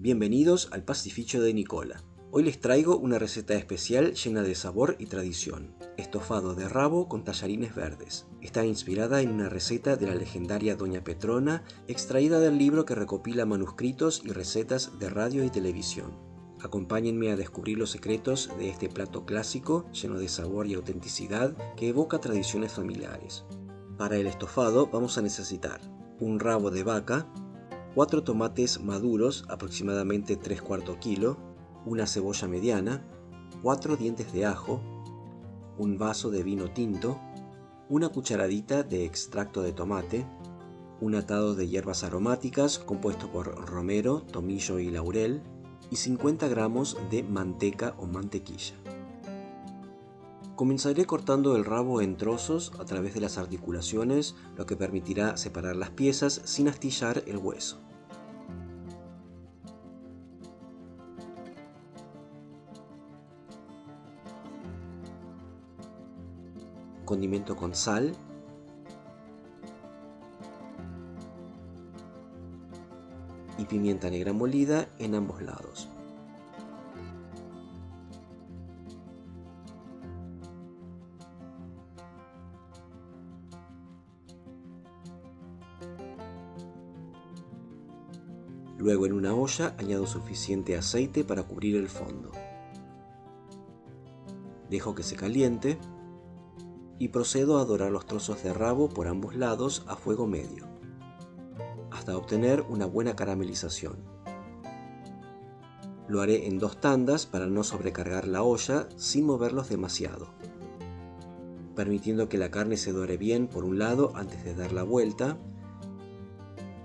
Bienvenidos al pastificio de Nicola. Hoy les traigo una receta especial llena de sabor y tradición. Estofado de rabo con tallarines verdes. Está inspirada en una receta de la legendaria Doña Petrona, extraída del libro que recopila manuscritos y recetas de radio y televisión. Acompáñenme a descubrir los secretos de este plato clásico lleno de sabor y autenticidad que evoca tradiciones familiares. Para el estofado vamos a necesitar un rabo de vaca, 4 tomates maduros, aproximadamente 3 cuartos kilo, una cebolla mediana, 4 dientes de ajo, un vaso de vino tinto, una cucharadita de extracto de tomate, un atado de hierbas aromáticas compuesto por romero, tomillo y laurel, y 50 gramos de manteca o mantequilla. Comenzaré cortando el rabo en trozos a través de las articulaciones, lo que permitirá separar las piezas sin astillar el hueso. Condimento con sal, y pimienta negra molida en ambos lados. Luego en una olla añado suficiente aceite para cubrir el fondo. Dejo que se caliente y procedo a dorar los trozos de rabo por ambos lados a fuego medio, hasta obtener una buena caramelización. Lo haré en dos tandas para no sobrecargar la olla sin moverlos demasiado, permitiendo que la carne se dore bien por un lado antes de dar la vuelta,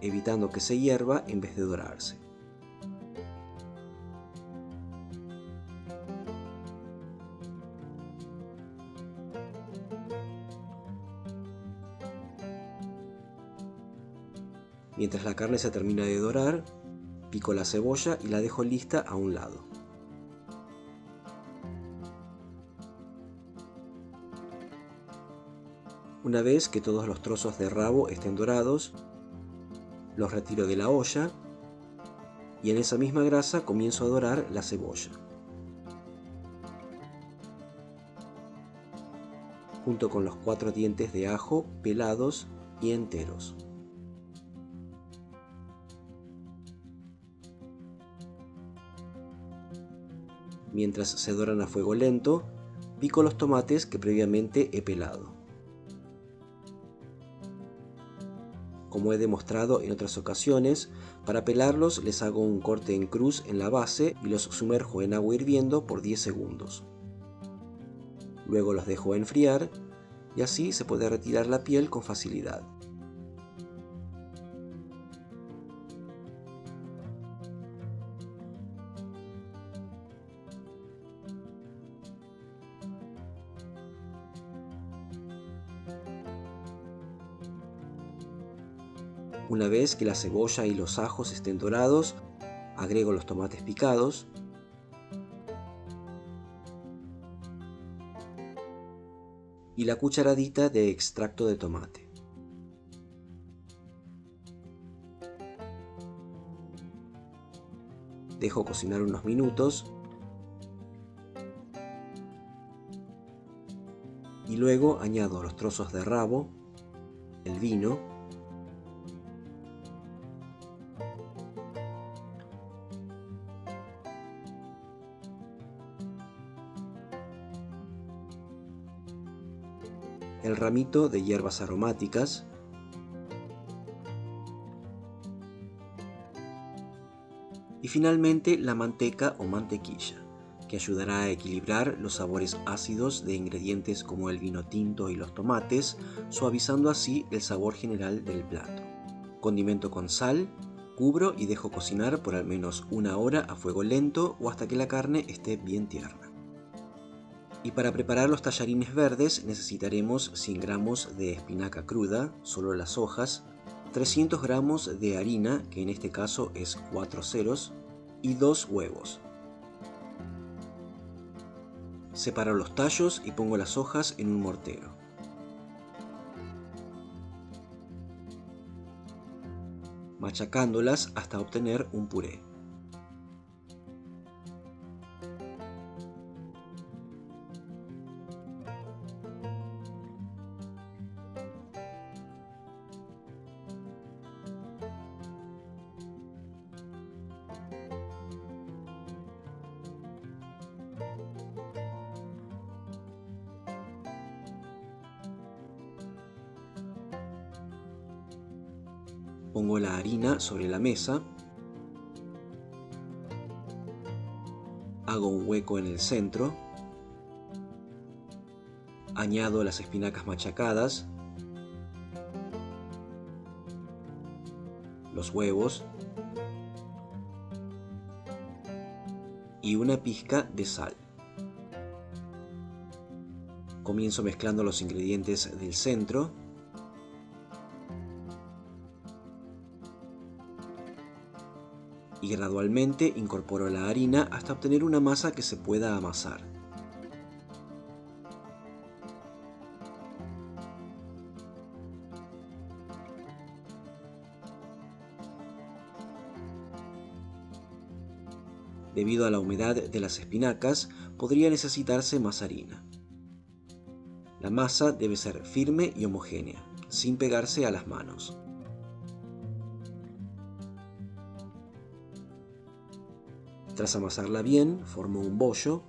evitando que se hierva en vez de dorarse. Mientras la carne se termina de dorar, pico la cebolla y la dejo lista a un lado. Una vez que todos los trozos de rabo estén dorados, los retiro de la olla y en esa misma grasa comienzo a dorar la cebolla. junto con los cuatro dientes de ajo pelados y enteros. Mientras se doran a fuego lento, pico los tomates que previamente he pelado. Como he demostrado en otras ocasiones, para pelarlos les hago un corte en cruz en la base y los sumerjo en agua hirviendo por 10 segundos. Luego los dejo enfriar y así se puede retirar la piel con facilidad. Una vez que la cebolla y los ajos estén dorados, agrego los tomates picados, y la cucharadita de extracto de tomate. Dejo cocinar unos minutos y luego añado los trozos de rabo, el vino el ramito de hierbas aromáticas, y finalmente la manteca o mantequilla, que ayudará a equilibrar los sabores ácidos de ingredientes como el vino tinto y los tomates, suavizando así el sabor general del plato. Condimento con sal, cubro y dejo cocinar por al menos una hora a fuego lento o hasta que la carne esté bien tierna. Y para preparar los tallarines verdes necesitaremos 100 gramos de espinaca cruda, solo las hojas, 300 gramos de harina, que en este caso es 4 ceros, y 2 huevos. Separo los tallos y pongo las hojas en un mortero. Machacándolas hasta obtener un puré. Pongo la harina sobre la mesa. Hago un hueco en el centro. Añado las espinacas machacadas. Los huevos. Y una pizca de sal. Comienzo mezclando los ingredientes del centro y gradualmente incorporo la harina hasta obtener una masa que se pueda amasar. Debido a la humedad de las espinacas, podría necesitarse más harina. La masa debe ser firme y homogénea, sin pegarse a las manos. Tras amasarla bien, formo un bollo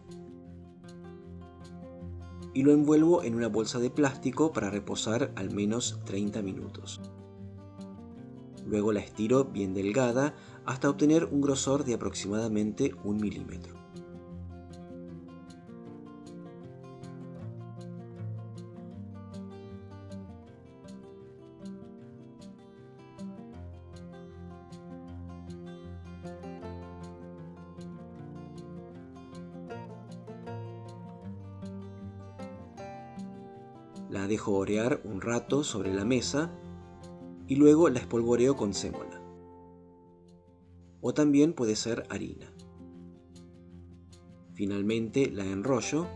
y lo envuelvo en una bolsa de plástico para reposar al menos 30 minutos. Luego la estiro bien delgada hasta obtener un grosor de aproximadamente un milímetro. La dejo orear un rato sobre la mesa y luego la espolvoreo con sémola. O también puede ser harina. Finalmente la enrollo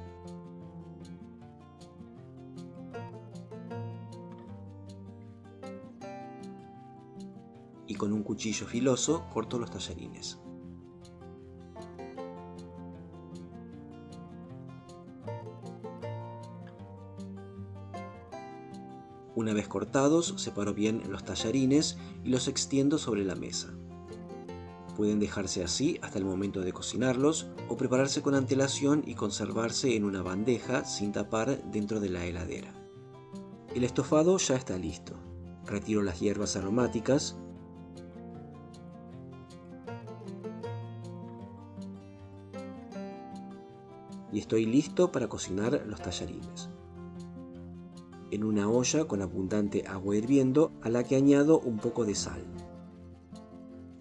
y con un cuchillo filoso corto los tallarines. Una vez cortados, separo bien los tallarines y los extiendo sobre la mesa. Pueden dejarse así hasta el momento de cocinarlos o prepararse con antelación y conservarse en una bandeja sin tapar dentro de la heladera. El estofado ya está listo. Retiro las hierbas aromáticas, y estoy listo para cocinar los tallarines en una olla con abundante agua hirviendo a la que añado un poco de sal.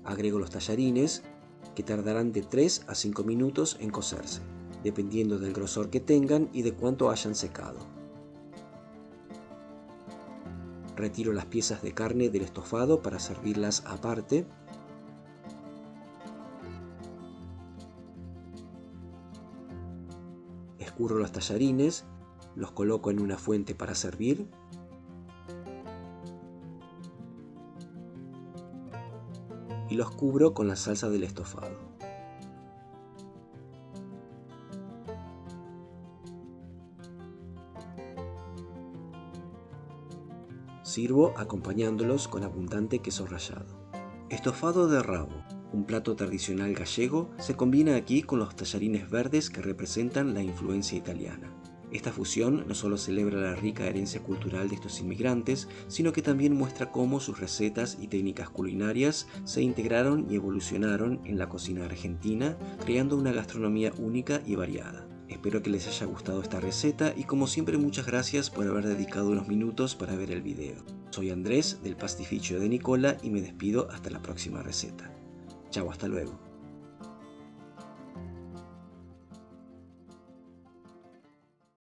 Agrego los tallarines que tardarán de 3 a 5 minutos en cocerse, dependiendo del grosor que tengan y de cuánto hayan secado. Retiro las piezas de carne del estofado para servirlas aparte. Escurro los tallarines los coloco en una fuente para servir. Y los cubro con la salsa del estofado. Sirvo acompañándolos con abundante queso rallado. Estofado de rabo, un plato tradicional gallego, se combina aquí con los tallarines verdes que representan la influencia italiana. Esta fusión no solo celebra la rica herencia cultural de estos inmigrantes, sino que también muestra cómo sus recetas y técnicas culinarias se integraron y evolucionaron en la cocina argentina, creando una gastronomía única y variada. Espero que les haya gustado esta receta y como siempre muchas gracias por haber dedicado unos minutos para ver el video. Soy Andrés del Pastificio de Nicola y me despido hasta la próxima receta. Chao, hasta luego.